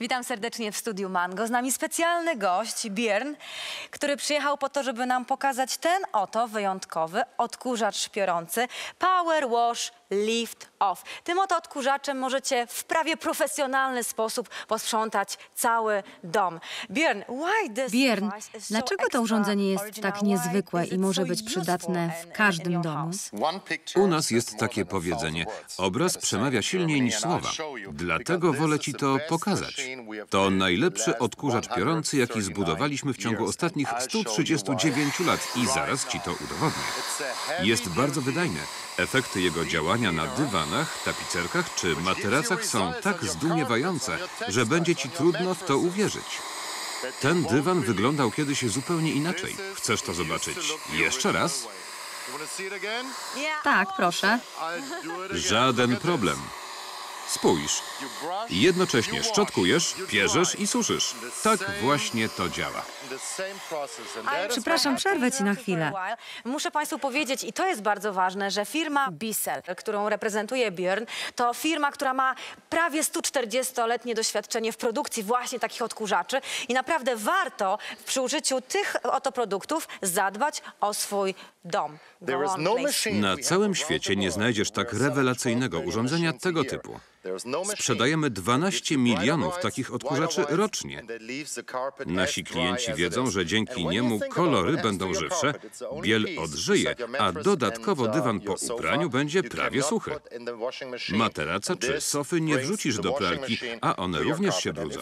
Witam serdecznie w studiu Mango. Z nami specjalny gość, Björn, który przyjechał po to, żeby nam pokazać ten oto wyjątkowy odkurzacz szpiorący Power Wash Lift Off. Tym oto odkurzaczem możecie w prawie profesjonalny sposób posprzątać cały dom. Björn, why this Björn, device is so dlaczego to urządzenie jest tak niezwykłe i może być przydatne w każdym domu? U nas jest takie powiedzenie: obraz przemawia silniej niż słowa. Dlatego wolę ci to pokazać. To najlepszy odkurzacz piorący, jaki zbudowaliśmy w ciągu ostatnich 139 lat i zaraz ci to udowodnię. Jest bardzo wydajny. Efekty jego działania na dywanach, tapicerkach czy materacach są tak zdumiewające, że będzie ci trudno w to uwierzyć. Ten dywan wyglądał kiedyś zupełnie inaczej. Chcesz to zobaczyć jeszcze raz? Tak, proszę. Żaden problem. Spójrz. Jednocześnie szczotkujesz, pierzesz i suszysz. Tak właśnie to działa. Przepraszam, przerwę ci na chwilę. Muszę Państwu powiedzieć, i to jest bardzo ważne, że firma Bissell, którą reprezentuje Björn, to firma, która ma prawie 140-letnie doświadczenie w produkcji właśnie takich odkurzaczy i naprawdę warto przy użyciu tych oto produktów zadbać o swój dom. Please. Na całym świecie nie znajdziesz tak rewelacyjnego urządzenia tego typu. Sprzedajemy 12 milionów takich odkurzaczy rocznie. Nasi klienci wiedzą, że dzięki niemu kolory będą żywsze, biel odżyje, a dodatkowo dywan po upraniu będzie prawie suchy. Materaca czy sofy nie wrzucisz do pralki, a one również się brudzą.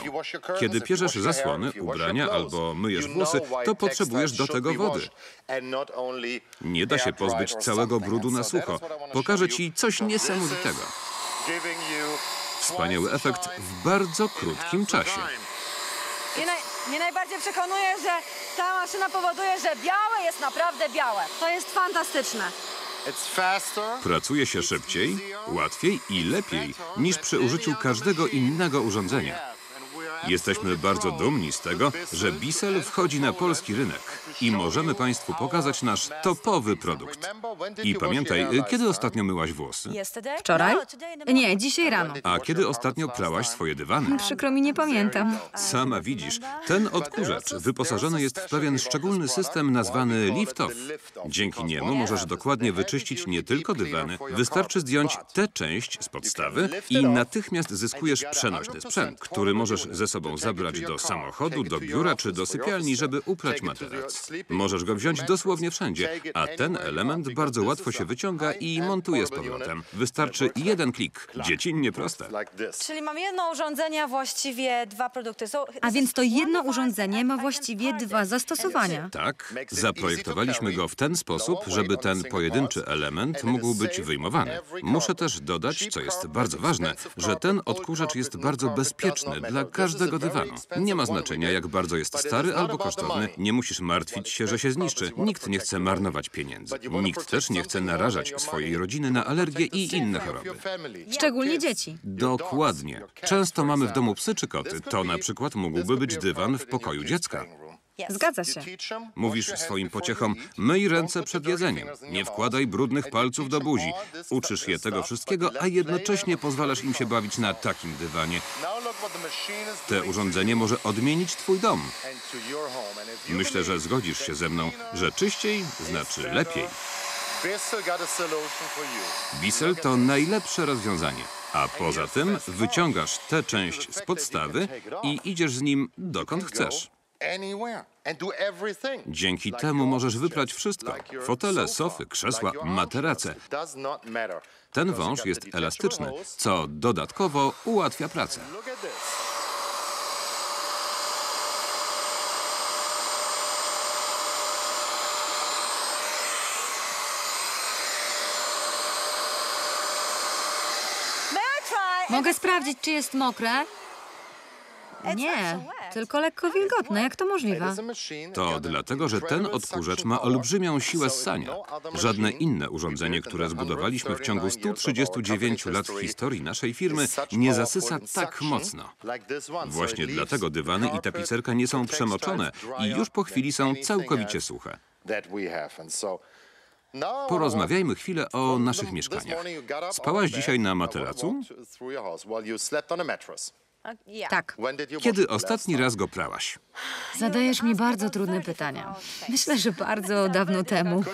Kiedy pierzesz zasłony, ubrania albo myjesz włosy, to potrzebujesz do tego wody. Nie da się pozbyć całego brudu na sucho. Pokażę ci coś niesamowitego. Wspaniały efekt w bardzo krótkim czasie. Mnie, naj, mnie najbardziej przekonuje, że ta maszyna powoduje, że białe jest naprawdę białe. To jest fantastyczne. Pracuje się szybciej, łatwiej i lepiej niż przy użyciu każdego innego urządzenia. Jesteśmy bardzo dumni z tego, że Bissell wchodzi na polski rynek i możemy Państwu pokazać nasz topowy produkt. I pamiętaj, kiedy ostatnio myłaś włosy? Wczoraj? No, Nie, dzisiaj rano. A kiedy ostatnio prałaś swoje dywany? Przykro mi, nie pamiętam. Sama widzisz, ten odkurzacz wyposażony jest w pewien szczególny system nazwany lift-off. Dzięki niemu możesz dokładnie wyczyścić nie tylko dywany, wystarczy zdjąć tę część z podstawy i natychmiast zyskujesz przenośny sprzęt, który możesz ze sobą zabrać do samochodu, do biura czy do sypialni, żeby uprać materac. Możesz go wziąć dosłownie wszędzie, a ten element bardzo łatwo się wyciąga i montuje z powrotem. Wystarczy jeden klik. Dziecinnie proste. Czyli mam jedno urządzenie, a właściwie dwa produkty. So, A więc to jedno urządzenie ma właściwie dwa zastosowania. Tak, zaprojektowaliśmy go w ten sposób, żeby ten pojedynczy element mógł być wyjmowany. Muszę też dodać, co jest bardzo ważne, że ten odkurzacz jest bardzo bezpieczny dla każdego dywanu. Nie ma znaczenia, jak bardzo jest stary albo kosztowny, nie musisz martwić się, że się zniszczy. Nikt nie chce marnować pieniędzy. Nikt też nie chce narażać swojej rodziny na alergie i inne choroby. Szczególnie dzieci. Dokładnie. Często mamy w domu psy czy koty. To na przykład mógłby być dywan w pokoju dziecka. Zgadza się. Mówisz swoim pociechom, myj ręce przed jedzeniem, nie wkładaj brudnych palców do buzi. Uczysz je tego wszystkiego, a jednocześnie pozwalasz im się bawić na takim dywanie. Te urządzenie może odmienić twój dom. Myślę, że zgodzisz się ze mną, że czyściej znaczy lepiej. Bissell to najlepsze rozwiązanie. A poza tym wyciągasz tę część z podstawy i idziesz z nim dokąd chcesz. Dzięki temu możesz wyprać wszystko. Fotele, sofy, krzesła, materace. Ten wąż jest elastyczny, co dodatkowo ułatwia pracę. Mogę sprawdzić, czy jest mokre? Nie, tylko lekko wilgotne. Jak to możliwe? To dlatego, że ten odkurzacz ma olbrzymią siłę ssania. Żadne inne urządzenie, które zbudowaliśmy w ciągu 139 lat historii naszej firmy, nie zasysa tak mocno. Właśnie dlatego dywany i tapicerka nie są przemoczone i już po chwili są całkowicie suche. Porozmawiajmy chwilę o naszych mieszkaniach. Spałaś dzisiaj na materacu? Tak. Kiedy ostatni raz go prałaś? Zadajesz mi bardzo trudne pytania. Myślę, że bardzo dawno temu.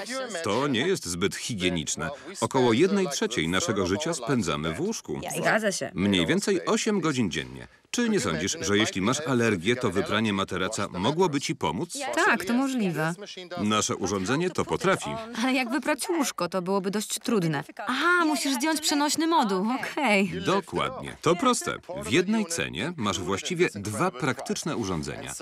To nie jest zbyt higieniczne. Około jednej trzeciej naszego życia spędzamy w łóżku. Zgadza się. Mniej więcej 8 godzin dziennie. Czy nie sądzisz, że jeśli masz alergię, to wypranie materaca mogłoby ci pomóc? Tak, to możliwe. Nasze urządzenie to potrafi. Ale jak wyprać łóżko, to byłoby dość trudne. Aha, musisz zdjąć przenośny moduł. Okej. Dokładnie. To proste. W jednej cenie masz właściwie dwa praktyczne urządzenia.